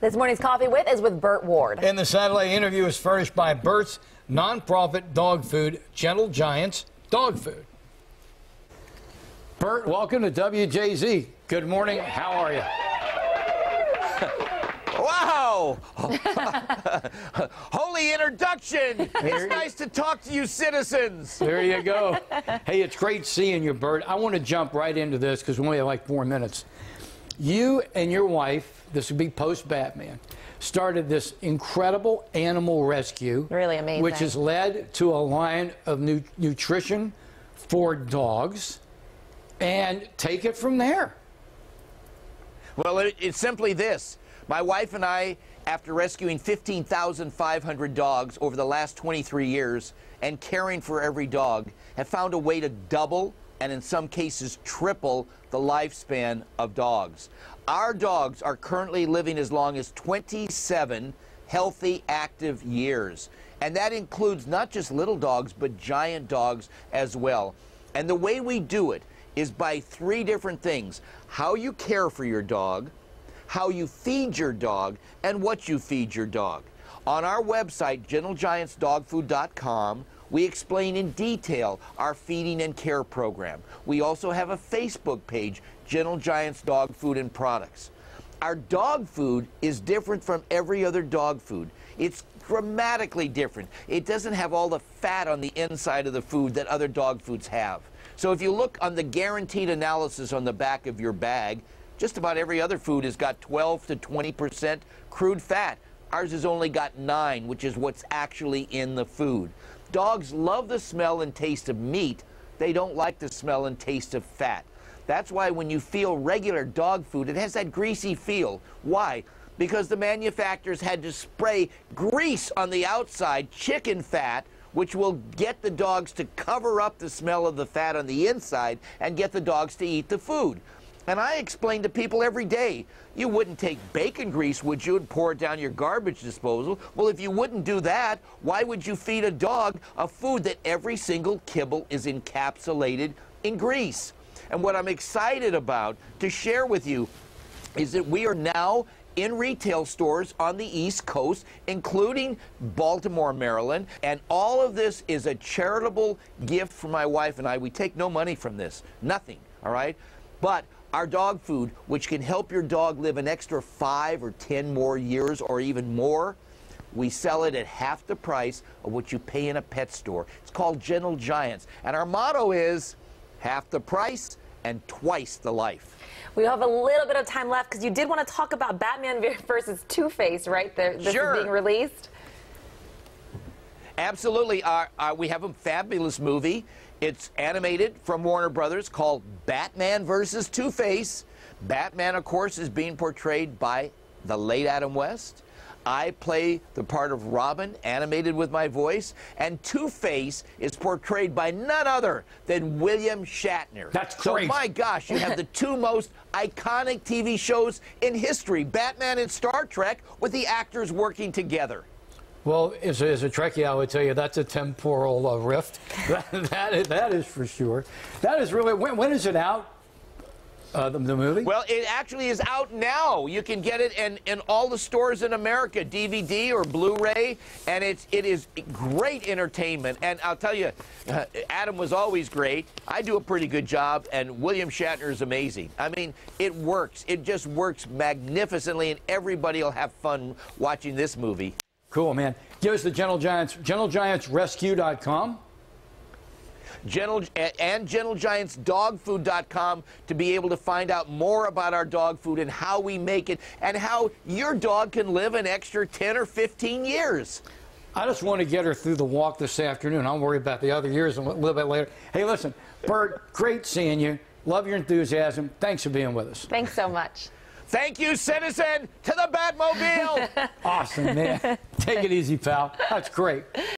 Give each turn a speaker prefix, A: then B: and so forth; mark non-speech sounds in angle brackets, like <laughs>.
A: This morning's Coffee With is with Burt Ward.
B: And the satellite interview is furnished by Burt's nonprofit dog food, Gentle Giants Dog Food. Burt, welcome to WJZ. Good morning. How are you? <laughs>
C: Wow! <laughs> Holy introduction! It's nice to talk to you citizens.
B: There you go. <laughs> hey, it's great seeing you, Burt. I want to jump right into this because we only have like four minutes. You and your wife, this would be post Batman, started this incredible animal rescue.
A: Really amazing.
B: Which has led to a line of nu nutrition for dogs. And take it from there.
C: Well, it, it's simply this. My wife and I, after rescuing 15,500 dogs over the last 23 years and caring for every dog, have found a way to double and in some cases triple the lifespan of dogs. Our dogs are currently living as long as 27 healthy, active years. And that includes not just little dogs, but giant dogs as well. And the way we do it is by three different things how you care for your dog, how you feed your dog, and what you feed your dog. On our website, gentlegiantsdogfood.com, we explain in detail our feeding and care program. We also have a Facebook page, Gentle Giants Dog Food and Products. Our dog food is different from every other dog food. It's dramatically different. It doesn't have all the fat on the inside of the food that other dog foods have. So if you look on the guaranteed analysis on the back of your bag, just about every other food has got 12 to 20 percent crude fat. Ours has only got 9, which is what's actually in the food. Dogs love the smell and taste of meat. They don't like the smell and taste of fat. That's why when you feel regular dog food, it has that greasy feel. Why? Because the manufacturers had to spray grease on the outside, chicken fat, which will get the dogs to cover up the smell of the fat on the inside and get the dogs to eat the food. And I explain to people every day, you wouldn't take bacon grease, would you, and pour it down your garbage disposal? Well, if you wouldn't do that, why would you feed a dog a food that every single kibble is encapsulated in grease? And what I'm excited about to share with you is that we are now in retail stores on the East Coast, including Baltimore, Maryland. And all of this is a charitable gift for my wife and I. We take no money from this, nothing, all right? But our dog food, which can help your dog live an extra five or ten more years or even more, we sell it at half the price of what you pay in a pet store. It's called Gentle Giants. And our motto is half the price and twice the life.
A: We have a little bit of time left because you did want to talk about Batman <laughs> versus Two-Face, right? This
C: sure.
A: is being released.
C: Absolutely. Uh, uh, we have a fabulous movie. It's animated from Warner Brothers called Batman versus Two Face. Batman, of course, is being portrayed by the late Adam West. I play the part of Robin, animated with my voice, and Two Face is portrayed by none other than William Shatner.
B: That's great.
C: So, my gosh, you have the <laughs> two most iconic TV shows in history Batman and Star Trek, with the actors working together.
B: Well, as a, as a Trekkie, I would tell you that's a temporal uh, rift. <laughs> that, that, is, that is for sure. That is really, when, when is it out? Uh, the, the, movie?
C: Well, it actually is out now. You can get it in, in all the stores in America, DVD or Blu-ray, and it's it is great entertainment. And I'll tell you, uh, Adam was always great. I do a pretty good job, and William Shatner is amazing. I mean, it works. It just works magnificently, and everybody will have fun watching this movie.
B: Cool, man. Give us the Gentle Giants, gentlegiantsrescue.com.
C: Gentle, and gentlegiantsdogfood.com to be able to find out more about our dog food and how we make it and how your dog can live an extra 10 or 15 years.
B: I just want to get her through the walk this afternoon. I'll worry about the other years a little bit later. Hey, listen, Burt, great seeing you. Love your enthusiasm. Thanks for being with us.
A: Thanks so much.
C: Thank you, citizen, to the Batmobile. <laughs>
B: awesome, man. <laughs> Take it easy, pal. That's great.